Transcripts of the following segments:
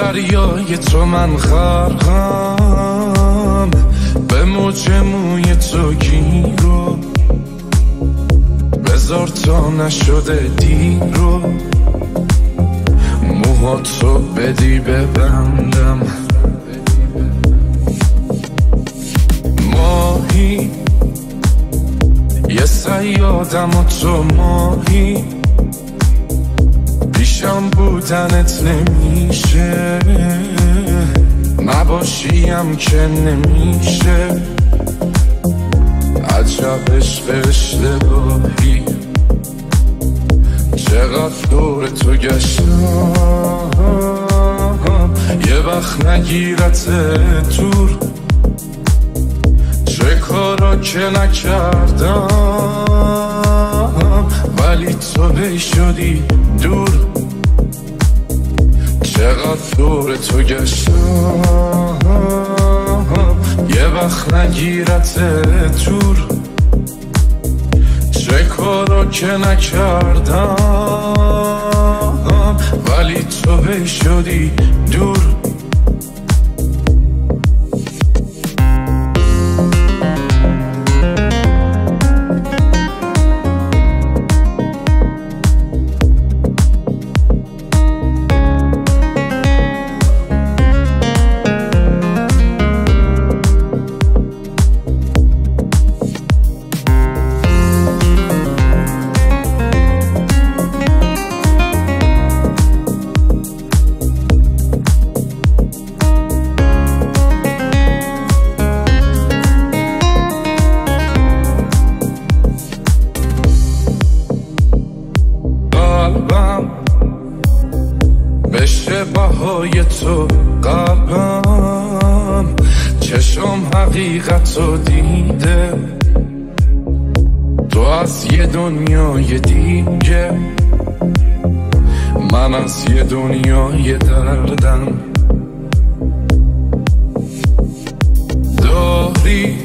دریای تو من خرقم به موج موی تو گیرو. بذار تا نشده دیرو. موهاتو بدی ببندم. ماهی یه سیادم و تو ماهی. پیشم بودنت نمیشه. نباشیم که نمیشه. عجب عشق اشتباهی. چقدر دور تو گشتم. یه وقت نگیرت تور چه کارا که نکردم. ولی تو بی شدی دور. چقدر دور تو گشتم. یه وقت نگیرت تور چه کارا که نکردم. ولی تو شدی دور. بشه بهای تو قلبم چشم حقیقت رو دیده. تو از یه دنیای دیگه. من از یه دنیای دردم. داری.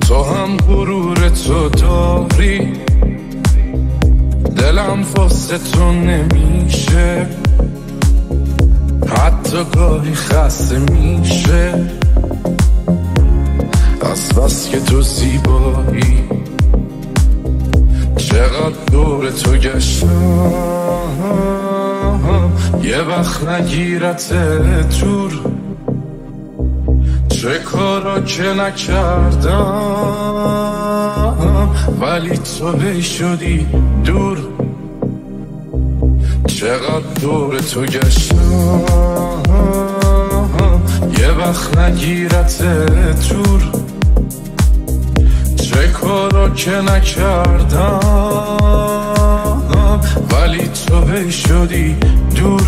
تو هم غرور تو داری. دلم واسه تو نمیشه. حتی گاهی خسته میشه. از بس که تو زیبایی. چقدر دور تو گشتم. یه وقت نگیرت تور چه کارا که نکردم. ولی تو شدی دور. چقدر دور تو گشتم؟ یه وقت نگیرت تور. چه کارا که نکردم؟ ولی تو شدی دور.